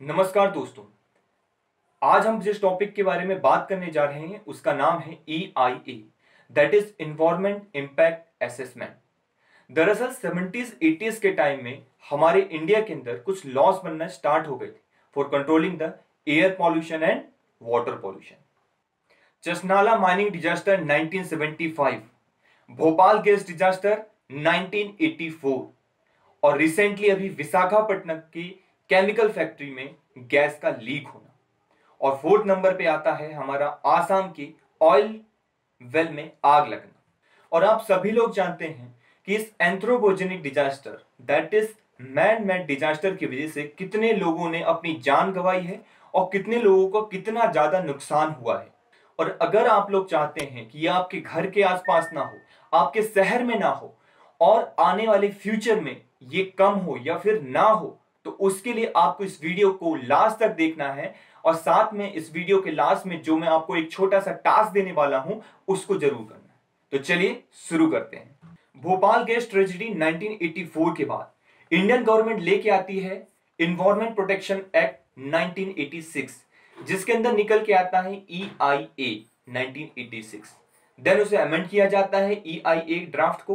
नमस्कार दोस्तों। आज हम जिस टॉपिक के बारे में बात करने जा रहे हैं, उसका नाम है E I A that is environment impact assessment दरअसल सेवेंटीज एटीज के टाइम में हमारे इंडिया के अंदर कुछ लॉस बनना स्टार्ट हो गए थे for controlling the air pollution and water pollution Chasnala mining disaster 1975 Bhopal gas disaster 1984 और रिसेंटली अभी विशाखापट्टनम की केमिकल फैक्ट्री में गैस का लीक होना। और फोर्थ नंबर पे आता है हमारा आसाम की ऑयल वेल में आग लगना। और आप सभी लोग जानते हैं कि इस anthropogenic disaster that is man made disaster की वजह से कितने लोगों ने अपनी जान गंवाई है और कितने लोगों को कितना ज़्यादा नुकसान हुआ है। और अगर आप लोग चाहते हैं कि ये आपके घर के आसपास ना हो, आपके शहर में ना हो, और आने वाले फ्यूचर में ये कम हो या फिर ना हो तो उसके लिए आपको इस वीडियो को लास्ट तक देखना है और साथ में इस वीडियो के लास्ट में जो मैं आपको एक छोटा सा टास्क देने वाला हूँ, उसको ज़रूर करना है। तो चलिए शुरू करते हैं। भोपाल गैस ट्रेजिडी 1984 के बाद इंडियन गवर्नमेंट लेके आती है इन्वायरमेंट प्रोटेक्शन एक्ट 1986 जिसके अंदर निकल के आता है E I A nineteen then उसे अमेंड किया जाता है ई आई ए ड्राफ्ट को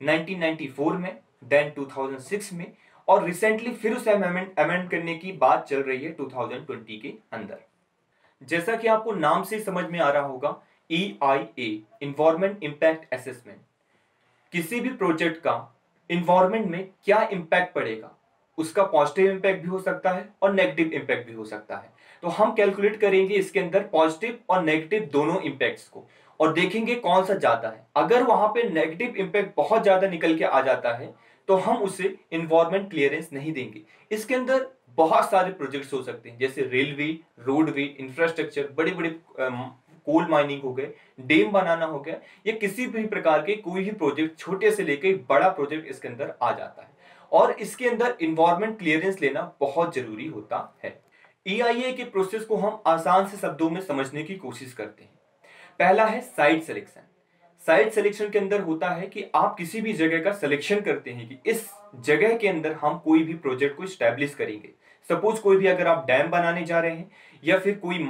1994 में देन 2006 में। और रिसेंटली फिर उसे अमेंड करने की बात चल रही है 2020 के अंदर। जैसा कि आपको नाम से समझ में आ रहा होगा E I A environment impact assessment किसी भी प्रोजेक्ट का इन्वायरमेंट में क्या इंपैक्ट पड़ेगा, उसका पॉजिटिव इंपैक्ट भी हो सकता है और नेगेटिव इंपैक्ट भी हो सकता है। तो हम कैलकुलेट करेंगे इसके अंदर पॉजिटिव और नेगेटिव दोनों इंपैक्ट्स को और देखेंगे कौन सा ज़्यादा है। अगर वहाँ पे नेगेटिव इंपैक्ट बहुत ज़्यादा निकल के आ जाता है तो हम उसे इन्वायरमेंट क्लियरेंस नहीं देंगे। इसके अंदर बहुत सारे प्रोजेक्ट्स हो सकते हैं, जैसे रेलवे रोडवे इंफ्रास्ट्रक्चर बड़े बड़े कोल माइनिंग हो गए डेम बनाना हो गया, या किसी भी प्रकार के कोई भी प्रोजेक्ट छोटे से लेकर बड़ा प्रोजेक्ट इसके अंदर आ जाता है। और इसके अंदर इन्वायरमेंट क्लियरेंस लेना बहुत ज़रूरी होता है। ईआईए के प्रोसेस को हम आसान से शब्दों में समझने की कोशिश करते हैं। पहला है साइट सिलेक्शन साइट सिलेक्शन के अंदर होता है कि आप किसी भी जगह का सिलेक्शन करते हैं कि इस जगह के अंदर हम कोई भी प्रोजेक्ट को स्टैब्लिश करेंगे। सपोज़ कोई भी अगर आप डैम बनाने जा रहे हैं या फिर कोई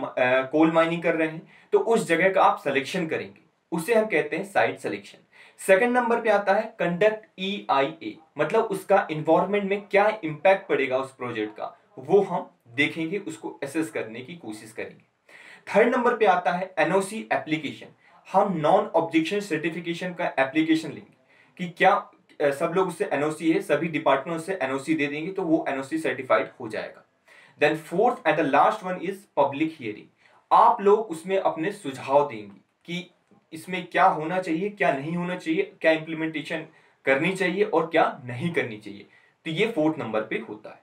कोल माइनिंग कर रहे हैं तो उस जगह का आप सिलेक्शन करेंगे। उसे हम कहते हैं साइट सिलेक्शन सेकंड नंबर पे आता है कंडक्ट ई आई ए मतलब उसका इन्वायरमेंट में क्या इंपैक्ट पड़ेगा उस प्रोजेक्ट का, वो हम देखेंगे, उसको एसेस करने की कोशिश करेंगे। थर्ड नंबर पे आता है एनओसी एप्लीकेशन हम नॉन ऑब्जेक्शन सर्टिफिकेशन का एप्लीकेशन लेंगे कि क्या सब लोग उससे एनओसी है, सभी डिपार्टमेंट उससे एनओसी दे देंगे तो वो एनओसी सर्टिफाइड हो जाएगा। Then fourth and the last one is public hearing आप लोग उसमें अपने सुझाव देंगे कि इसमें क्या होना चाहिए, क्या नहीं होना चाहिए, क्या इंप्लीमेंटेशन करनी चाहिए और क्या नहीं करनी चाहिए। तो ये फोर्थ नंबर पे होता है।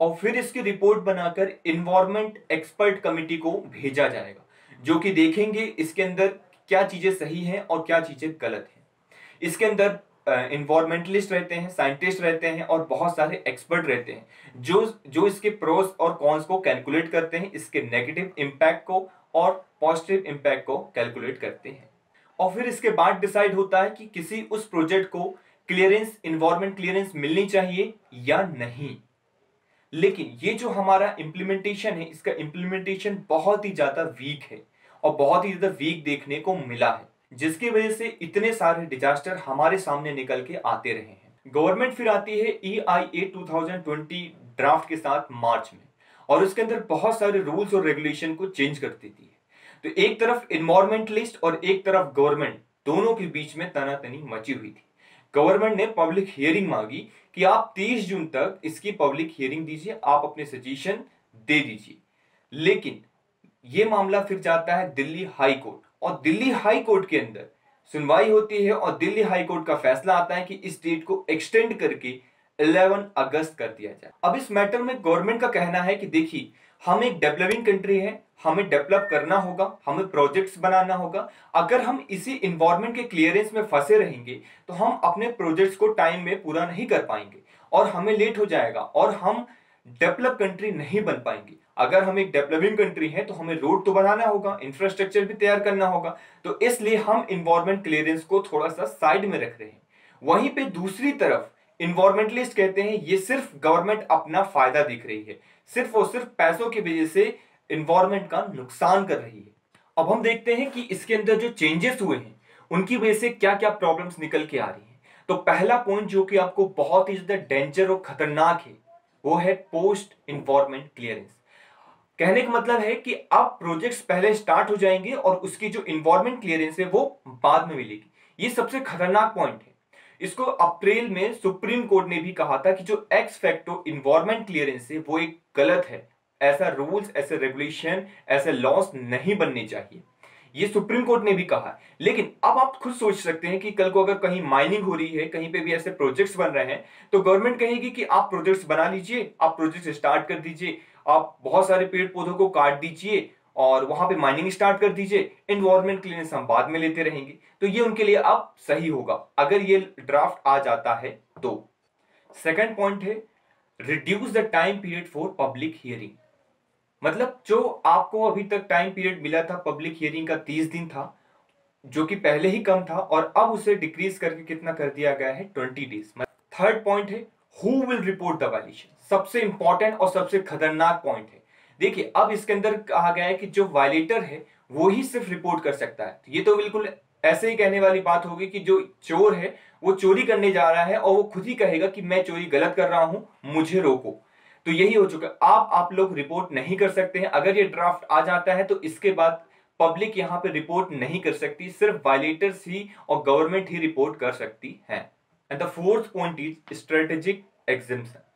और फिर इसकी रिपोर्ट बनाकर इन्वायरमेंट एक्सपर्ट कमिटी को भेजा जाएगा, जो कि देखेंगे इसके अंदर क्या चीज़ें सही हैं और क्या चीज़ें गलत हैं। इसके अंदर इन्वायरमेंटलिस्ट uh, रहते हैं साइंटिस्ट रहते हैं और बहुत सारे एक्सपर्ट रहते हैं। जो जो इसके प्रोस और कॉन्स को कैलकुलेट करते हैं इसके नेगेटिव इम्पैक्ट को और पॉजिटिव इम्पैक्ट को कैलकुलेट करते हैं। और फिर इसके बाद डिसाइड होता है कि किसी उस प्रोजेक्ट को क्लियरेंस इन्वायरमेंट क्लियरेंस मिलनी चाहिए या नहीं। लेकिन ये जो हमारा इम्प्लीमेंटेशन है इसका इम्प्लीमेंटेशन बहुत ही ज़्यादा वीक है। और बहुत ही ज़्यादा वीक देखने को मिला है, जिसकी वजह से इतने सारे डिजास्टर हमारे सामने निकल के आते रहे हैं। गवर्नमेंट फिर आती है E I A to draft के साथ मार्च में, और उसके अंदर बहुत सारे रूल्स और रेगुलेशन को चेंज कर देती है। तो एक तरफ़ इन्वायरमेंटलिस्ट और एक तरफ़ गवर्नमेंट दोनों के बीच में तनातनी मची हुई थी। गवर्नमेंट ने पब्लिक हियरिंग मांगी कि आप 30 जून तक इसकी पब्लिक हियरिंग दीजिए, आप अपने सजेशन दे दीजिए। लेकिन ये मामला फिर जाता है दिल्ली हाई कोर्ट। और दिल्ली हाई कोर्ट के अंदर सुनवाई होती है और दिल्ली हाई कोर्ट का फैसला आता है कि इस डेट को एक्सटेंड करके 11 अगस्त कर दिया जाए। अब इस मैटर में गवर्नमेंट का कहना है कि देखिए, हम एक डेवलपिंग कंट्री है, हमें डेवलप करना होगा, हमें प्रोजेक्ट्स बनाना होगा। अगर हम इसी इन्वायरमेंट के क्लियरेंस में फंसे रहेंगे तो हम अपने प्रोजेक्ट्स को टाइम में पूरा नहीं कर पाएँगे और हमें लेट हो जाएगा और हम डेवलप कंट्री नहीं बन पाएँगे। अगर हम एक डेवलपिंग कंट्री है तो हमें रोड तो बनाना होगा इंफ्रास्ट्रक्चर भी तैयार करना होगा। तो इसलिए हम इन्वायरमेंट क्लियरेंस को थोड़ा सा साइड में रख रहे हैं। वहीं पे दूसरी तरफ़ इन्वायरमेंटलिस्ट कहते हैं, ये सिर्फ़ गवर्नमेंट अपना फ़ायदा दिख रही है। सिर्फ़ और सिर्फ़ पैसों की वजह से इन्वायरमेंट का नुकसान कर रही है। अब हम देखते हैं कि इसके अंदर जो चेंजेस हुए हैं, उनकी वजह से क्या क्या प्रॉब्लम्स निकल के आ रही हैं। तो पहला पॉइंट जो कि आपको बहुत ही ज़्यादा डेंजर और खतरनाक है वो है पोस्ट इन्वायरमेंट क्लियरेंस कहने का मतलब है कि अब प्रोजेक्ट्स पहले स्टार्ट हो जाएँगे और उसकी जो इन्वायरमेंट क्लियरेंस है वो बाद में मिलेगी। ये सबसे खतरनाक पॉइंट है। इसको अप्रैल में सुप्रीम कोर्ट ने भी कहा था कि जो एक्स फैक्टो इन्वायरमेंट क्लियरेंस है वो एक गलत है। ऐसा रूल्स ऐसे रेगुलेशन ऐसे लॉस नहीं बनने चाहिए। ये सुप्रीम कोर्ट ने भी कहा। लेकिन अब आप खुद सोच सकते हैं कि कल को अगर कहीं माइनिंग हो रही है, कहीं पे भी ऐसे प्रोजेक्ट्स बन रहे हैं तो गवर्नमेंट कहेगी कि आप प्रोजेक्ट्स बना लीजिए, आप प्रोजेक्ट स्टार्ट कर दीजिए, आप बहुत सारे पेड़ पौधों को काट दीजिए और वहाँ पे माइनिंग स्टार्ट कर दीजिए इन्वायरमेंट क्लीनेस हम बाद में लेते रहेंगे। तो ये उनके लिए अब सही होगा। अगर ये ड्राफ्ट आ जाता है तो। सेकंड पॉइंट है reduce the time period for public hearing मतलब जो आपको अभी तक टाइम पीरियड मिला था पब्लिक हियरिंग का तीस दिन था, जो कि पहले ही कम था, और अब उसे डिक्रीज करके कितना कर दिया गया है? ट्वेंटी डेज़ थर्ड पॉइंट है who will report the violation सबसे इंपॉर्टेंट और सबसे खतरनाक पॉइंट है। देखिए, अब इसके अंदर कहा गया है कि जो वायलेटर है, वो ही सिर्फ़ रिपोर्ट कर सकता है। ये तो बिल्कुल ऐसे ही कहने वाली बात होगी कि जो चोर है, वो चोरी करने जा रहा है और वो खुद ही कहेगा कि मैं चोरी गलत कर रहा हूँ, मुझे रोको। तो यही हो चुका। आप आप लोग रिपोर्ट नहीं कर सकते हैं। अगर ये ड्राफ्ट आ जाता है तो इसके बाद पब्लिक यहाँ पे रिपोर्ट नहीं कर सकती। सिर्फ़ वायलेटर्स ही और गवर्नमेंट ही रिपोर्ट कर सकती है। And the fourth point is strategic exemption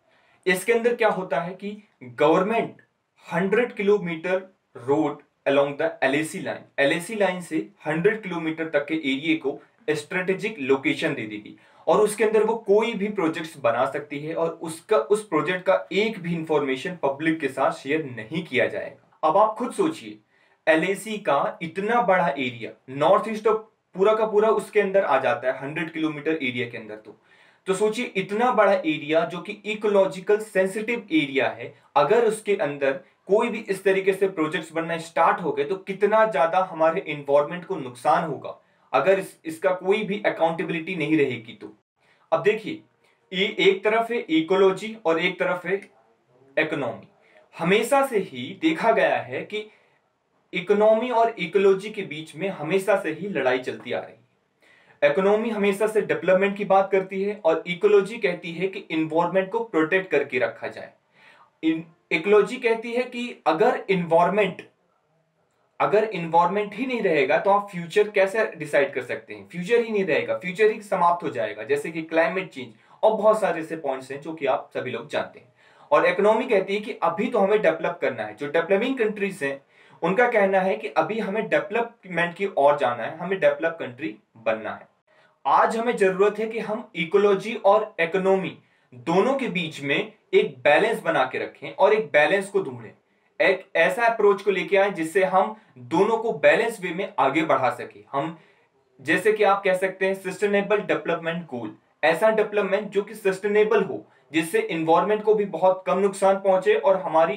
इसके अंदर क्या होता है कि government 100 kilometre road along the LAC line LAC line से 100 किलोमीटर तक के एरिए को स्ट्रेटेजिक लोकेशन दे देगी। और उसके अंदर वो कोई भी प्रोजेक्ट्स बना सकती है और उसका, उस प्रोजेक्ट का एक भी इंफॉर्मेशन पब्लिक के साथ शेयर नहीं किया जाएगा। अब आप खुद सोचिए एल का इतना बड़ा एरिया नॉर्थ ईस्ट तो पूरा का पूरा उसके अंदर आ जाता है हंड्रेड किलोमीटर एरिया के अंदर तो। तो सोचिए, इतना बड़ा एरिया जो कि इकोलॉजिकल सेंसिटिव एरिया है, अगर उसके अंदर कोई भी इस तरीके से प्रोजेक्ट्स बनना स्टार्ट हो गए तो कितना ज़्यादा हमारे इन्वायरमेंट को नुकसान होगा। अगर इस, इसका कोई भी अकाउंटेबिलिटी नहीं रहेगी तो। अब देखिए एक तरफ़ है इकोलॉजी और एक तरफ़ है इकोनॉमी हमेशा से ही देखा गया है कि इकोनॉमी और इकोलॉजी के बीच में हमेशा से ही लड़ाई चलती आ रही है। इकोनॉमी हमेशा से डेवलपमेंट की बात करती है और इकोलॉजी कहती है कि इन्वायरमेंट को प्रोटेक्ट करके रखा जाए। इकोलॉजी कहती है कि अगर इन्वायरमेंट अगर इन्वायरमेंट ही नहीं रहेगा तो आप फ्यूचर कैसे डिसाइड कर सकते हैं? फ्यूचर ही नहीं रहेगा। फ्यूचर ही समाप्त हो जाएगा, जैसे कि क्लाइमेट चेंज और बहुत सारे ऐसे पॉइंट्स हैं जो कि आप सभी लोग जानते हैं। और इकोनॉमी कहती है कि अभी तो हमें डेवलप करना है। जो डेवलपिंग कंट्रीज़ हैं, उनका कहना है कि अभी हमें डेवलपमेंट की ओर जाना है, हमें डेवलप कंट्री बनना है। आज हमें ज़रूरत है कि हम इकोलॉजी और इकोनॉमी दोनों के बीच में एक बैलेंस बना के रखें और एक बैलेंस को ढूंढें। एक ऐसा अप्रोच को लेके आए जिससे हम दोनों को बैलेंस वे में आगे बढ़ा सके। हम, जैसे कि आप कह सकते हैं सस्टेनेबल डेवलपमेंट गोल ऐसा डेवलपमेंट जो कि सस्टेनेबल हो, जिससे इन्वायरमेंट को भी बहुत कम नुकसान पहुँचे और हमारी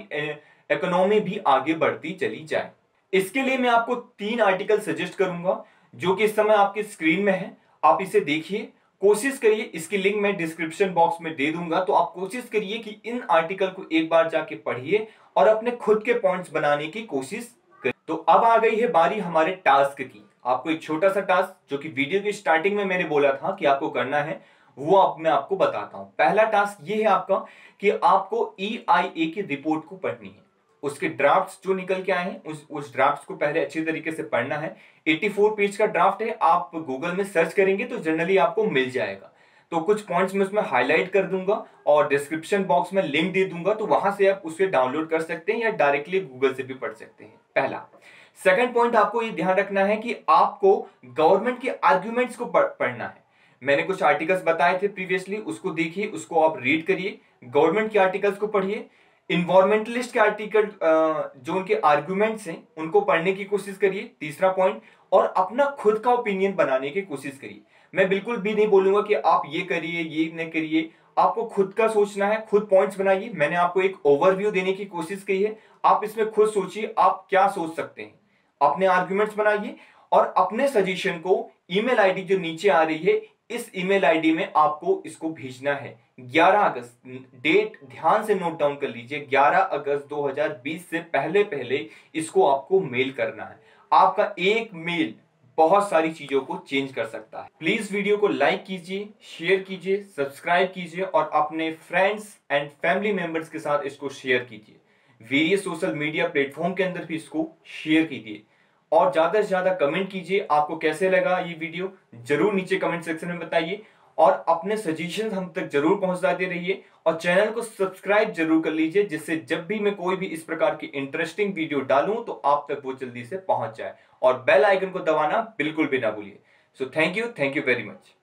इकोनॉमी भी आगे बढ़ती चली जाए। इसके लिए मैं आपको तीन आर्टिकल सजेस्ट करूँगा, जो कि इस समय आपकी स्क्रीन में है। आप इसे देखिए। कोशिश करिए इसकी लिंक मैं डिस्क्रिप्शन बॉक्स में दे दूँगा तो आप कोशिश करिए कि इन आर्टिकल को एक बार जाके पढ़िए और अपने खुद के पॉइंट्स बनाने की कोशिश करिए। तो अब आ गई है बारी हमारे टास्क की। आपको एक छोटा सा टास्क, जो कि वीडियो की स्टार्टिंग में मैंने बोला था कि आपको करना है, वो आप मैं आपको बताता हूँ। पहला टास्क ये है आपका कि आपको ई e की रिपोर्ट को पढ़नी है। उसके ड्राफ्ट्स जो निकल के आए हैं, उस उस ड्राफ्ट्स को पहले अच्छी तरीके से पढ़ना है। 84 पेज का ड्राफ्ट है, आप गूगल में सर्च करेंगे तो जनरली आपको मिल जाएगा। तो कुछ पॉइंट्स में उसमें हाईलाइट कर दूँगा और डिस्क्रिप्शन बॉक्स में लिंक दे दूँगा तो वहाँ से आप उसे डाउनलोड कर सकते हैं या डायरेक्टली गूगल से भी पढ़ सकते हैं। पहला सेकंड पॉइंट आपको ये ध्यान रखना है कि आपको गवर्नमेंट के आर्ग्यूमेंट्स को पढ़ना है। मैंने कुछ आर्टिकल्स बताए थे प्रीवियसली उसको देखिए, उसको आप रीड करिए। गवर्नमेंट के आर्टिकल्स को पढ़िए। इन्वायरमेंटलिस्ट के आर्टिकल जो उनके आर्ग्यूमेंट्स हैं, उनको पढ़ने की कोशिश करिए, तीसरा पॉइंट और अपना खुद का ओपिनियन बनाने की कोशिश करिए। मैं बिल्कुल भी नहीं बोलूँगा कि आप ये करिए, ये नहीं करिए। आपको खुद का सोचना है, खुद पॉइंट्स बनाइए। मैंने आपको एक ओवरव्यू देने की कोशिश की है। आप इसमें खुद सोचिए, आप क्या सोच सकते हैं। अपने आर्ग्यूमेंट्स बनाइए, और अपने सजेशन को ईमेल आईडी जो नीचे आ रही है इस ईमेल आईडी में आपको इसको भेजना है। 11 अगस्त, डेट ध्यान से नोट डाउन कर लीजिए। 11 अगस्त 2020 से पहले पहले इसको आपको मेल करना है। आपका एक मेल बहुत सारी चीज़ों को चेंज कर सकता है। प्लीज़ वीडियो को लाइक कीजिए, शेयर कीजिए, सब्सक्राइब कीजिए और अपने फ्रेंड्स एंड फैमिली मेंबर्स के साथ इसको शेयर कीजिए। वेरियस सोशल मीडिया प्लेटफॉर्म के अंदर भी इसको शेयर कीजिए। और ज़्यादा से ज़्यादा कमेंट कीजिए, आपको कैसे लगा ये वीडियो ज़रूर नीचे कमेंट सेक्शन में बताइए और अपने सजेशन हम तक ज़रूर पहुंचाते रहिए और चैनल को सब्सक्राइब ज़रूर कर लीजिए, जिससे जब भी मैं कोई भी इस प्रकार की इंटरेस्टिंग वीडियो डालूं तो आप तक वो जल्दी से पहुँच जाए। और बेल आइकन को दबाना बिल्कुल भी ना भूलिए। So thank you thank you very much